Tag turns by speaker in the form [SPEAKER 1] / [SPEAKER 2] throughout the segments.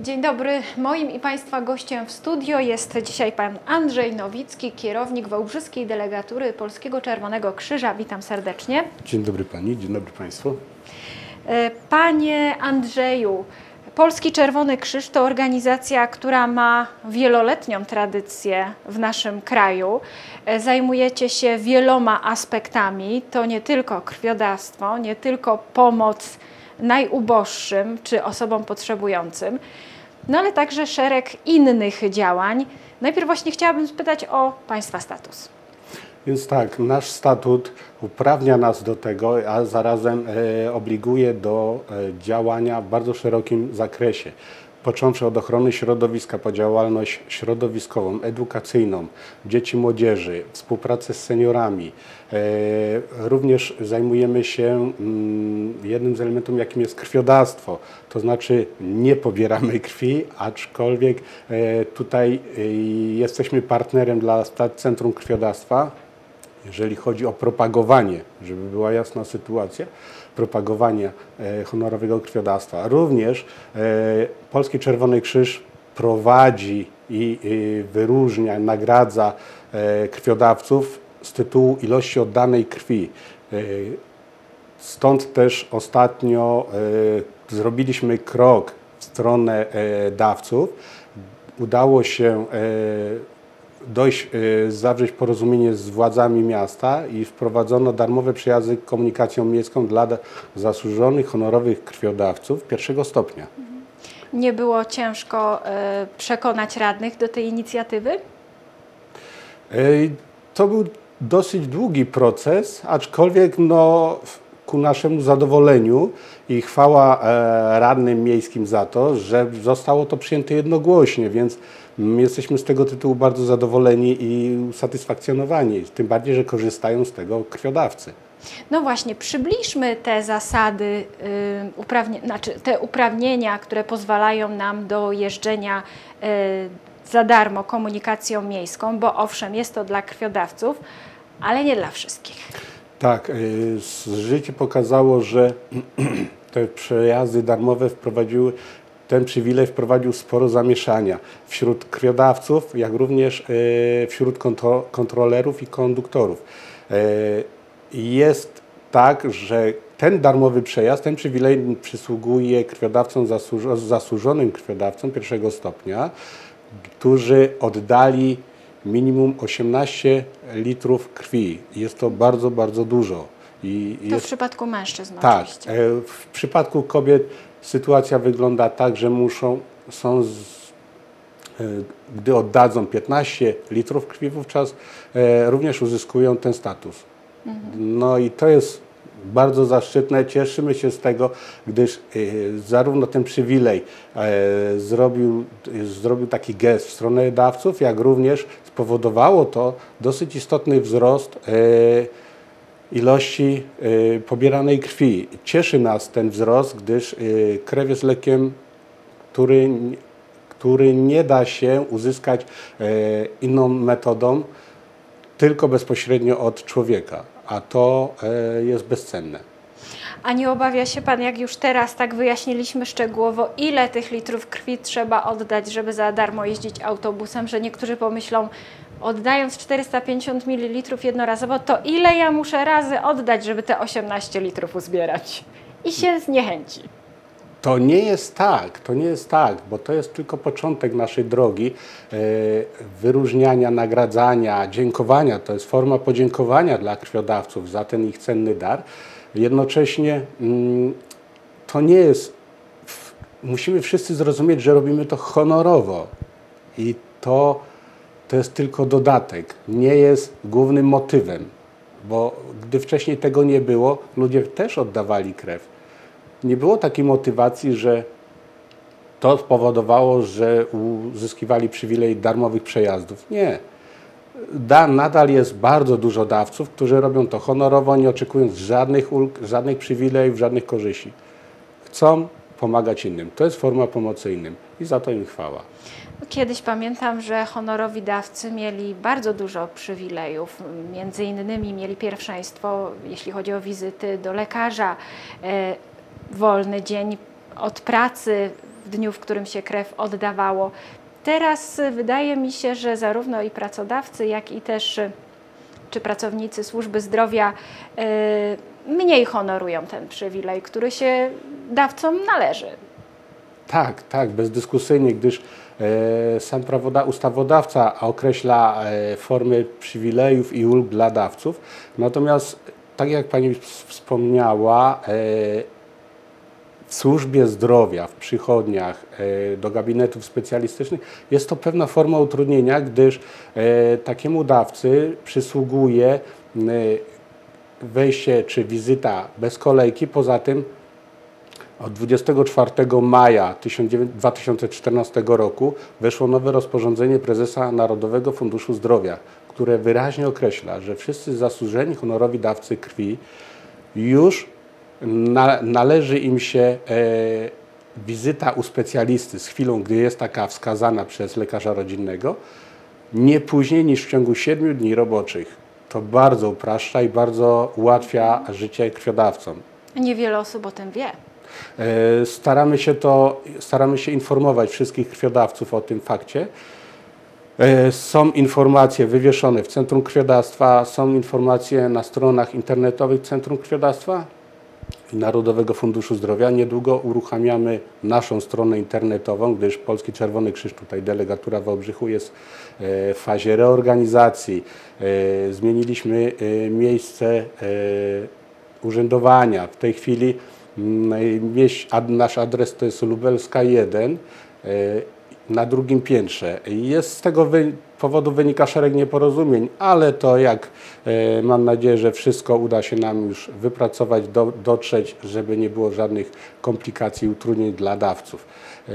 [SPEAKER 1] Dzień dobry. Moim i Państwa gościem w studio jest dzisiaj Pan Andrzej Nowicki, kierownik Wałbrzyskiej Delegatury Polskiego Czerwonego Krzyża. Witam serdecznie.
[SPEAKER 2] Dzień dobry Pani, dzień dobry Państwu.
[SPEAKER 1] E, Panie Andrzeju, Polski Czerwony Krzyż to organizacja, która ma wieloletnią tradycję w naszym kraju. E, Zajmujecie się wieloma aspektami. To nie tylko krwiodawstwo, nie tylko pomoc najuboższym czy osobom potrzebującym, no ale także szereg innych działań. Najpierw właśnie chciałabym spytać o Państwa status.
[SPEAKER 2] Więc tak, nasz statut uprawnia nas do tego, a zarazem e, obliguje do e, działania w bardzo szerokim zakresie. Począwszy od ochrony środowiska po działalność środowiskową, edukacyjną, dzieci, młodzieży, współpracę z seniorami. E, również zajmujemy się mm, jednym z elementów, jakim jest krwiodawstwo. To znaczy nie pobieramy krwi, aczkolwiek e, tutaj e, jesteśmy partnerem dla Centrum Krwiodawstwa, jeżeli chodzi o propagowanie, żeby była jasna sytuacja, propagowanie e, honorowego krwiodawstwa. Również e, Polski Czerwony Krzyż prowadzi i, wyróżnia, nagradza e, krwiodawców z tytułu ilości oddanej krwi. Stąd też ostatnio zrobiliśmy krok w stronę dawców. Udało się dojść, e, zawrzeć porozumienie z władzami miasta i wprowadzono darmowe przejazdy komunikacją miejską dla zasłużonych, honorowych krwiodawców pierwszego stopnia.
[SPEAKER 1] Nie było ciężko e, przekonać radnych do tej inicjatywy?
[SPEAKER 2] E, To był dosyć długi proces, aczkolwiek no, ku naszemu zadowoleniu i chwała e, radnym miejskim za to, że zostało to przyjęte jednogłośnie, więc jesteśmy z tego tytułu bardzo zadowoleni i usatysfakcjonowani, tym bardziej, że korzystają z tego krwiodawcy.
[SPEAKER 1] No właśnie, przybliżmy te zasady, y, uprawnie, znaczy te uprawnienia, które pozwalają nam do jeżdżenia y, za darmo komunikacją miejską, bo owszem, jest to dla krwiodawców, ale nie dla wszystkich.
[SPEAKER 2] Tak, y, życie pokazało, że te przejazdy darmowe wprowadziły, ten przywilej wprowadził sporo zamieszania wśród krwiodawców, jak również y, wśród kontro, kontrolerów i konduktorów. Y, Jest tak, że ten darmowy przejazd, ten przywilej przysługuje krwiodawcom zasłuż- zasłużonym krwiodawcom pierwszego stopnia, którzy oddali minimum 18 litrów krwi. Jest to bardzo, bardzo dużo. I
[SPEAKER 1] To w
[SPEAKER 2] jest,
[SPEAKER 1] przypadku mężczyzn
[SPEAKER 2] tak,
[SPEAKER 1] oczywiście.
[SPEAKER 2] e, w przypadku kobiet sytuacja wygląda tak, że muszą, są z, e, gdy oddadzą 15 litrów krwi, wówczas e, również uzyskują ten status. No i to jest bardzo zaszczytne. Cieszymy się z tego, gdyż e, zarówno ten przywilej e, zrobił, zrobił taki gest w stronę dawców, jak również spowodowało to dosyć istotny wzrost ilości e, pobieranej krwi. Cieszy nas ten wzrost, gdyż e, krew jest lekiem, który, który nie da się uzyskać e, inną metodą, tylko bezpośrednio od człowieka, a to e, jest bezcenne.
[SPEAKER 1] A nie obawia się Pan, jak już teraz tak wyjaśniliśmy szczegółowo, ile tych litrów krwi trzeba oddać, żeby za darmo jeździć autobusem, że niektórzy pomyślą, oddając 450 ml jednorazowo, to ile ja muszę razy oddać, żeby te 18 litrów uzbierać? I się zniechęci.
[SPEAKER 2] To nie jest tak, to nie jest tak, bo to jest tylko początek naszej drogi e, wyróżniania, nagradzania, dziękowania. To jest forma podziękowania dla krwiodawców za ten ich cenny dar. Jednocześnie mm, to nie jest. Musimy wszyscy zrozumieć, że robimy to honorowo i to, to jest tylko dodatek, nie jest głównym motywem, bo gdy wcześniej tego nie było, ludzie też oddawali krew nie było takiej motywacji, że to spowodowało, że uzyskiwali przywilej darmowych przejazdów. Nie. Da, nadal jest bardzo dużo dawców, którzy robią to honorowo, nie oczekując żadnych ulg, żadnych przywilejów, żadnych korzyści. Chcą pomagać innym. To jest forma pomocy innym i za to im chwała.
[SPEAKER 1] Kiedyś pamiętam, że honorowi dawcy mieli bardzo dużo przywilejów. Między innymi mieli pierwszeństwo, jeśli chodzi o wizyty do lekarza, e, wolny dzień od pracy w dniu, w którym się krew oddawało. Teraz wydaje mi się, że zarówno i pracodawcy, jak i też y, czy pracownicy służby zdrowia y, mniej honorują ten przywilej, który się dawcom należy.
[SPEAKER 2] Tak, tak, bezdyskusyjnie, gdyż e, sam prawoda, ustawodawca określa e, formy przywilejów i ulg dla dawców. Natomiast, tak jak Pani wspomniała, e, w służbie zdrowia, w przychodniach, do gabinetów specjalistycznych jest to pewna forma utrudnienia, gdyż takiemu dawcy przysługuje wejście czy wizyta bez kolejki. Poza tym od 24 maja 2014 roku weszło nowe rozporządzenie prezesa Narodowego Funduszu Zdrowia, które wyraźnie określa, że wszyscy zasłużeni honorowi dawcy krwi już na, należy im się e, wizyta u specjalisty z chwilą, gdy jest taka wskazana przez lekarza rodzinnego, nie później niż w ciągu 7 dni roboczych. To bardzo upraszcza i bardzo ułatwia życie krwiodawcom.
[SPEAKER 1] Niewiele osób o tym wie.
[SPEAKER 2] E, staramy się to, staramy się informować wszystkich krwiodawców o tym fakcie. E, Są informacje wywieszone w Centrum Krwiodawstwa, są informacje na stronach internetowych Centrum Krwiodawstwa i Narodowego Funduszu Zdrowia. Niedługo uruchamiamy naszą stronę internetową, gdyż Polski Czerwony Krzyż, tutaj delegatura w Wałbrzychu jest e, w fazie reorganizacji. Zmieniliśmy miejsce urzędowania. W tej chwili nasz adres to jest Lubelska 1 e, na drugim piętrze. Jest z tego powodu wynika szereg nieporozumień, ale to jak e, mam nadzieję, że wszystko uda się nam już wypracować, do, dotrzeć, żeby nie było żadnych komplikacji, utrudnień dla dawców. E,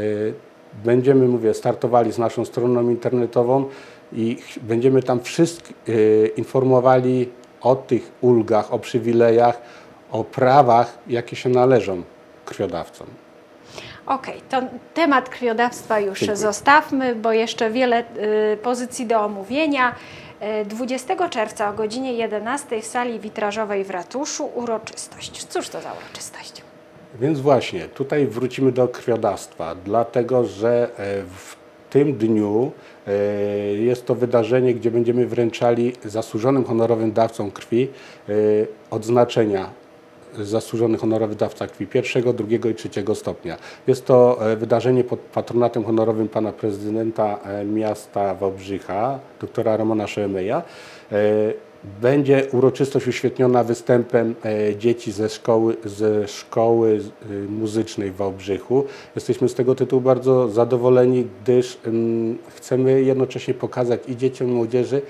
[SPEAKER 2] Będziemy, mówię, startowali z naszą stroną internetową i będziemy tam wszystkich informowali o tych ulgach, o przywilejach, o prawach, jakie się należą krwiodawcom.
[SPEAKER 1] Okej, to temat krwiodawstwa już
[SPEAKER 2] Dziękuję.
[SPEAKER 1] zostawmy, bo jeszcze wiele y, pozycji do omówienia. Y, 20 czerwca o godzinie 11 w sali witrażowej w ratuszu uroczystość. Cóż to za uroczystość?
[SPEAKER 2] Więc właśnie, tutaj wrócimy do krwiodawstwa, dlatego że e, w tym dniu e, jest to wydarzenie, gdzie będziemy wręczali zasłużonym honorowym dawcom krwi e, odznaczenia zasłużony honorowy dawca krwi pierwszego, drugiego i trzeciego stopnia. Jest to e, wydarzenie pod patronatem honorowym pana prezydenta e, miasta Wałbrzycha, doktora Romana Szemeja. E, Będzie uroczystość uświetniona występem dzieci ze szkoły, ze szkoły e, muzycznej w Wałbrzychu. Jesteśmy z tego tytułu bardzo zadowoleni, gdyż mm, chcemy jednocześnie pokazać i dzieciom, i młodzieży,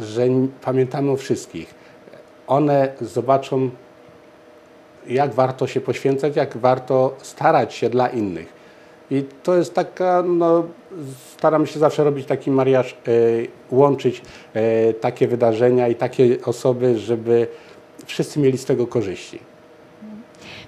[SPEAKER 2] że pamiętamy o wszystkich. One zobaczą jak warto się poświęcać, jak warto starać się dla innych. I to jest taka, no, staramy się zawsze robić taki mariaż, e, łączyć e, takie wydarzenia i takie osoby, żeby wszyscy mieli z tego korzyści.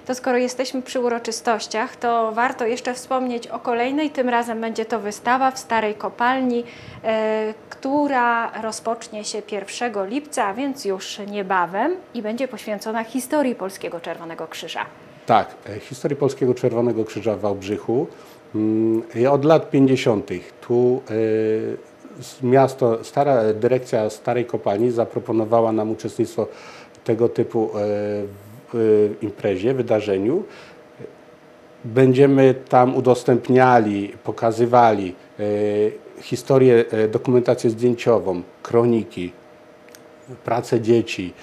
[SPEAKER 1] To skoro jesteśmy przy uroczystościach, to warto jeszcze wspomnieć o kolejnej. Tym razem będzie to wystawa w Starej Kopalni, e, która rozpocznie się 1 lipca, a więc już niebawem i będzie poświęcona historii Polskiego Czerwonego Krzyża.
[SPEAKER 2] Tak, e, historii Polskiego Czerwonego Krzyża w Wałbrzychu. Mm, Od lat 50. tu e, miasto, stara dyrekcja Starej Kopalni zaproponowała nam uczestnictwo tego typu imprezie, wydarzeniu. Będziemy tam udostępniali, pokazywali e, historię, e, dokumentację zdjęciową, kroniki, pracę dzieci.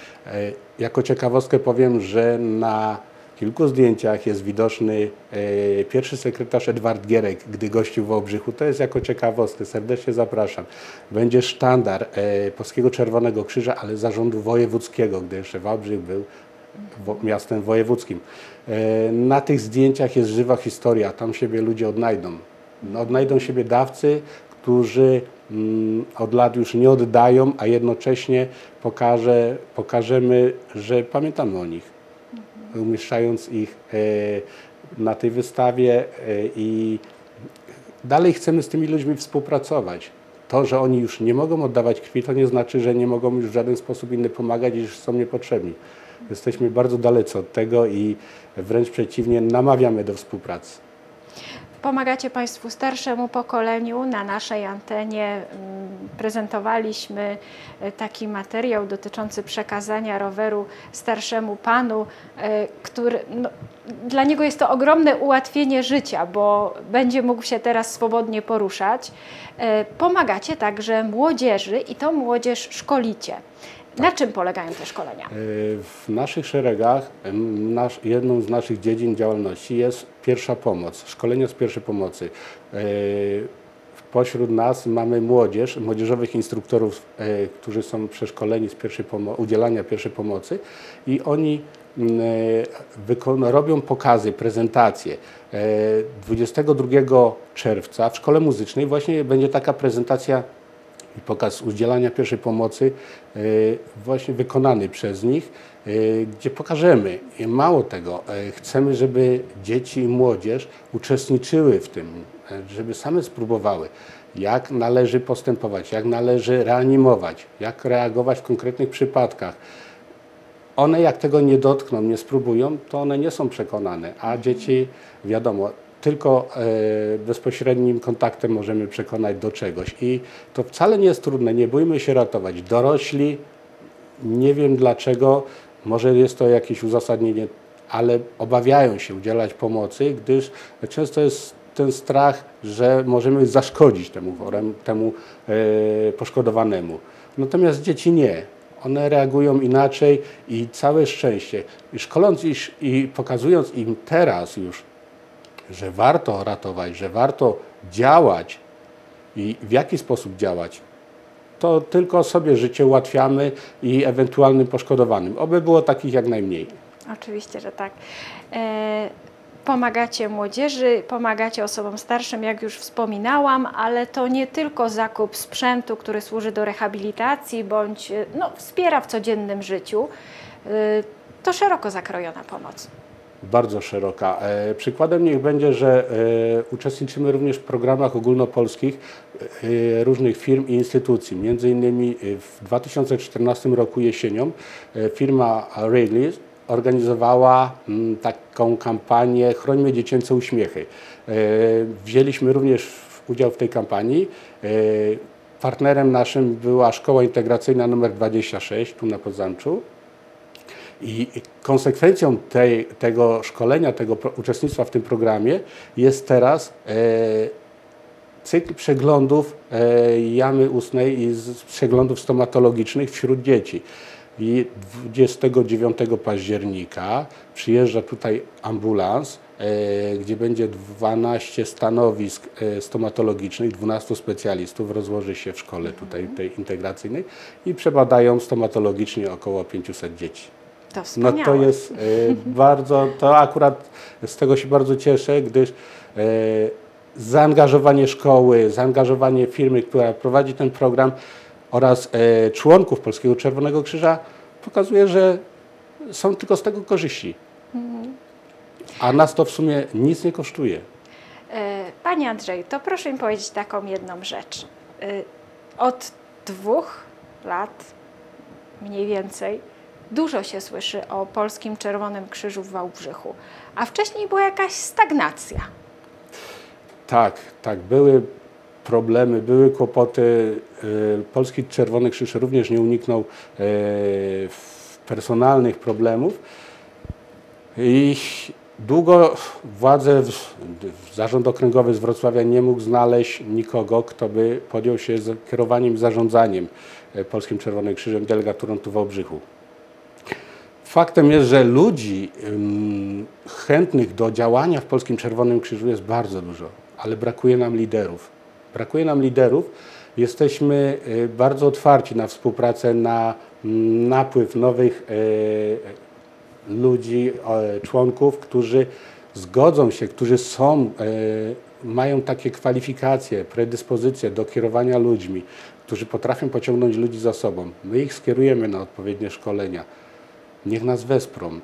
[SPEAKER 2] Jako ciekawostkę powiem, że na kilku zdjęciach jest widoczny pierwszy sekretarz Edward Gierek, gdy gościł w Wałbrzychu. To jest jako ciekawostkę, serdecznie zapraszam. Będzie sztandar Polskiego Czerwonego Krzyża, ale zarządu wojewódzkiego, gdy jeszcze Wałbrzych był miastem wojewódzkim. E, Na tych zdjęciach jest żywa historia, tam siebie ludzie odnajdą. Odnajdą siebie dawcy, którzy mm, od lat już nie oddają, a jednocześnie pokaże, pokażemy, że pamiętamy o nich, umieszczając ich e, na tej wystawie e, i dalej chcemy z tymi ludźmi współpracować. To, że oni już nie mogą oddawać krwi, to nie znaczy, że nie mogą już w żaden sposób inny pomagać i że są niepotrzebni. Jesteśmy bardzo dalece od tego i wręcz przeciwnie, namawiamy do współpracy.
[SPEAKER 1] pomagacie Państwu starszemu pokoleniu. Na naszej antenie mm, prezentowaliśmy e, taki materiał dotyczący przekazania roweru starszemu panu, e, który no, dla niego jest to ogromne ułatwienie życia, bo będzie mógł się teraz swobodnie poruszać. E, Pomagacie także młodzieży i to młodzież szkolicie. Na czym polegają te szkolenia?
[SPEAKER 2] E, W naszych szeregach nasz, jedną z naszych dziedzin działalności jest pierwsza pomoc, szkolenia z pierwszej pomocy. E, Pośród nas mamy młodzież, młodzieżowych instruktorów, e, którzy są przeszkoleni z pierwszej udzielania pierwszej pomocy i oni robią pokazy, prezentacje. E, 22 czerwca w szkole muzycznej właśnie będzie taka prezentacja i pokaz udzielania pierwszej pomocy e, właśnie wykonany przez nich, e, gdzie pokażemy. Mało tego, e, chcemy, żeby dzieci i młodzież uczestniczyły w tym, żeby same spróbowały, jak należy postępować, jak należy reanimować, jak reagować w konkretnych przypadkach. One jak tego nie dotkną, nie spróbują, to one nie są przekonane, a dzieci, wiadomo, tylko e, bezpośrednim kontaktem możemy przekonać do czegoś. I to wcale nie jest trudne, nie bójmy się ratować. Dorośli, nie wiem dlaczego, może jest to jakieś uzasadnienie, ale obawiają się udzielać pomocy, gdyż często jest ten strach, że możemy zaszkodzić temu, temu e, poszkodowanemu. Natomiast dzieci nie. One reagują inaczej i całe szczęście. Szkoląc ich i pokazując im teraz już, że warto ratować, że warto działać i w jaki sposób działać, to tylko sobie życie ułatwiamy i ewentualnym poszkodowanym. Oby było takich jak najmniej.
[SPEAKER 1] Oczywiście, że tak. E, Pomagacie młodzieży, pomagacie osobom starszym, jak już wspominałam, ale to nie tylko zakup sprzętu, który służy do rehabilitacji bądź e, no, wspiera w codziennym życiu. E, To szeroko zakrojona pomoc.
[SPEAKER 2] Bardzo szeroka. E, Przykładem niech będzie, że e, uczestniczymy również w programach ogólnopolskich e, różnych firm i instytucji. Między innymi w 2014 roku jesienią firma Wrigley organizowała taką kampanię Chrońmy dziecięce uśmiechy. Wzięliśmy również udział w tej kampanii. Partnerem naszym była Szkoła Integracyjna nr 26 tu na Podzamczu. I konsekwencją tej, tego szkolenia, tego uczestnictwa w tym programie jest teraz e, cykl przeglądów e, jamy ustnej i z, przeglądów stomatologicznych wśród dzieci. I 29 października przyjeżdża tutaj ambulans, e, gdzie będzie 12 stanowisk e, stomatologicznych, 12 specjalistów rozłoży się w szkole tutaj tej integracyjnej i przebadają stomatologicznie około 500 dzieci.
[SPEAKER 1] To
[SPEAKER 2] No to jest e, bardzo, to akurat z tego się bardzo cieszę, gdyż e, zaangażowanie szkoły, zaangażowanie firmy, która prowadzi ten program oraz e, członków Polskiego Czerwonego Krzyża pokazuje, że są tylko z tego korzyści. A nas to w sumie nic nie kosztuje.
[SPEAKER 1] Panie Andrzej, to proszę mi powiedzieć taką jedną rzecz. Od dwóch lat mniej więcej dużo się słyszy o Polskim Czerwonym Krzyżu w Wałbrzychu, a wcześniej była jakaś stagnacja.
[SPEAKER 2] Tak, tak, były problemy, były kłopoty. Y, Polski Czerwony Krzyż również nie uniknął y, personalnych problemów. I długo władze, zarząd okręgowy z Wrocławia nie mógł znaleźć nikogo, kto by podjął się kierowaniem zarządzaniem y, Polskim Czerwonym Krzyżem, delegaturą tu w Wałbrzychu. Faktem jest, że ludzi chętnych do działania w Polskim Czerwonym Krzyżu jest bardzo dużo, ale brakuje nam liderów. Brakuje nam liderów. Jesteśmy y, bardzo otwarci na współpracę, na napływ nowych y, ludzi, członków, którzy zgodzą się, którzy są, e, mają takie kwalifikacje, predyspozycje do kierowania ludźmi, którzy potrafią pociągnąć ludzi za sobą. My ich skierujemy na odpowiednie szkolenia. Niech nas wesprą.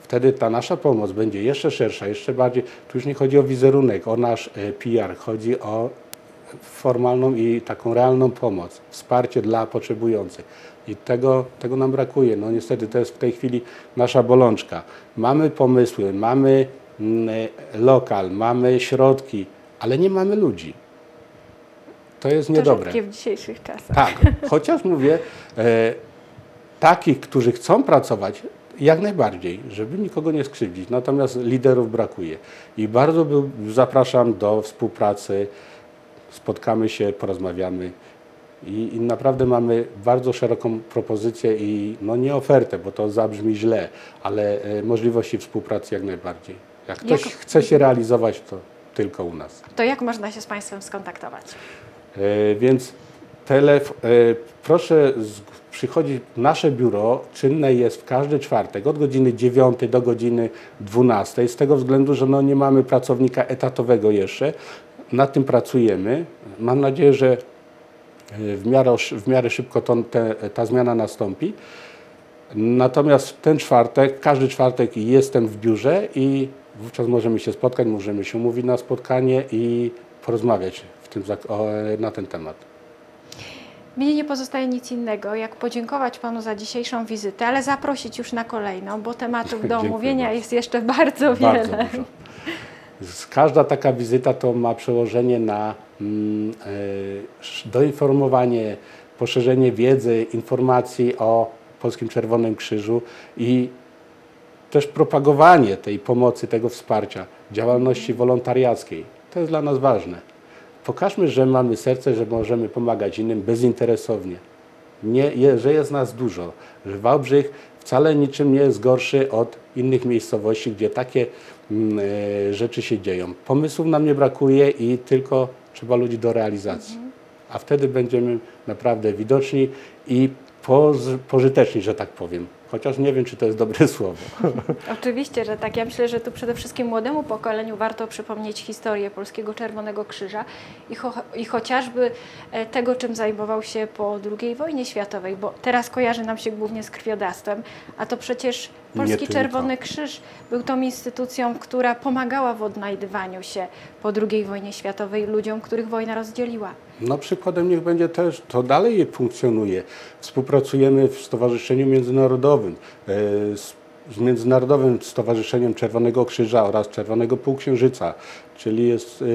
[SPEAKER 2] Wtedy ta nasza pomoc będzie jeszcze szersza, jeszcze bardziej. Tu już nie chodzi o wizerunek, o nasz e, PR, chodzi o formalną i taką realną pomoc, wsparcie dla potrzebujących. I tego, tego nam brakuje. No niestety to jest w tej chwili nasza bolączka. Mamy pomysły, mamy mm, lokal, mamy środki, ale nie mamy ludzi. To jest
[SPEAKER 1] To
[SPEAKER 2] niedobre.
[SPEAKER 1] rzadkie w dzisiejszych czasach.
[SPEAKER 2] Tak, chociaż mówię, e, takich, którzy chcą pracować, jak najbardziej, żeby nikogo nie skrzywdzić. Natomiast liderów brakuje. I bardzo był, zapraszam do współpracy. Spotkamy się, porozmawiamy. I, I naprawdę mamy bardzo szeroką propozycję i no nie ofertę, bo to zabrzmi źle, ale e, możliwości współpracy jak najbardziej. Jak ktoś
[SPEAKER 1] Jak-
[SPEAKER 2] chce się realizować, to tylko u nas.
[SPEAKER 1] To jak można się z Państwem skontaktować?
[SPEAKER 2] E, Więc telef, e, proszę przychodzić. Nasze biuro czynne jest w każdy czwartek od godziny 9 do godziny 12. Z tego względu, że no nie mamy pracownika etatowego jeszcze. Nad tym pracujemy. Mam nadzieję, że e, w miarę, w miarę szybko to, te, ta zmiana nastąpi. Natomiast ten czwartek, każdy czwartek jestem w biurze i wówczas możemy się spotkać, możemy się umówić na spotkanie i porozmawiać w tym, o, na ten temat.
[SPEAKER 1] Mnie nie pozostaje nic innego, jak podziękować Panu za dzisiejszą wizytę, ale zaprosić już na kolejną, bo tematów do omówienia jest jeszcze bardzo wiele.
[SPEAKER 2] Bardzo dużo. Z- Każda taka wizyta to ma przełożenie na mm, e, doinformowanie, poszerzenie wiedzy, informacji o Polskim Czerwonym Krzyżu i też propagowanie tej pomocy, tego wsparcia, działalności wolontariackiej. To jest dla nas ważne. Pokażmy, że mamy serce, że możemy pomagać innym bezinteresownie. Nie, że jest nas dużo, że Wałbrzych wcale niczym nie jest gorszy od innych miejscowości, gdzie takie mm, e, rzeczy się dzieją. Pomysłów nam nie brakuje i tylko trzeba ludzi do realizacji. A wtedy będziemy naprawdę widoczni i pożyteczni, że tak powiem. Chociaż nie wiem, czy to jest dobre słowo.
[SPEAKER 1] Oczywiście, że tak. Ja myślę, że tu przede wszystkim młodemu pokoleniu warto przypomnieć historię Polskiego Czerwonego Krzyża i, cho i chociażby e, tego, czym zajmował się po II wojnie światowej, bo teraz kojarzy nam się głównie z krwiodawstwem, a to przecież Polski. Czerwony Krzyż był tą instytucją, która pomagała w odnajdywaniu się po II wojnie światowej ludziom, których wojna rozdzieliła.
[SPEAKER 2] No przykładem niech będzie też, to dalej funkcjonuje. Współpracujemy w Stowarzyszeniu Międzynarodowym, e, z, Międzynarodowym Stowarzyszeniem Czerwonego Krzyża oraz Czerwonego Półksiężyca, czyli jest, e,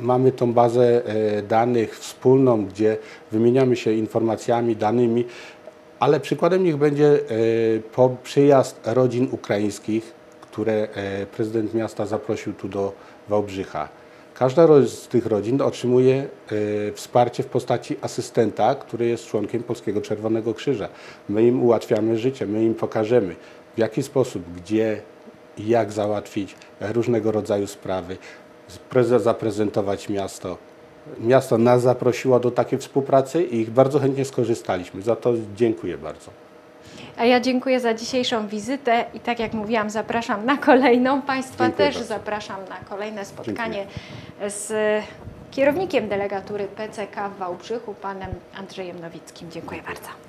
[SPEAKER 2] mamy tą bazę e, danych wspólną, gdzie wymieniamy się informacjami, danymi, ale przykładem niech będzie po przyjazd rodzin ukraińskich, które prezydent miasta zaprosił tu do Wałbrzycha. Każda z tych rodzin otrzymuje e, wsparcie w postaci asystenta, który jest członkiem Polskiego Czerwonego Krzyża. My im ułatwiamy życie, my im pokażemy w jaki sposób, gdzie i jak załatwić różnego rodzaju sprawy, Preze- zaprezentować miasto. Miasto nas zaprosiło do takiej współpracy i bardzo chętnie skorzystaliśmy. Za to dziękuję bardzo.
[SPEAKER 1] A ja dziękuję za dzisiejszą wizytę i tak jak mówiłam, zapraszam na kolejną. Państwa
[SPEAKER 2] Dziękuję
[SPEAKER 1] też
[SPEAKER 2] bardzo.
[SPEAKER 1] zapraszam na kolejne spotkanie z kierownikiem delegatury PCK w Wałbrzychu, panem Andrzejem Nowickim. Dziękuję bardzo.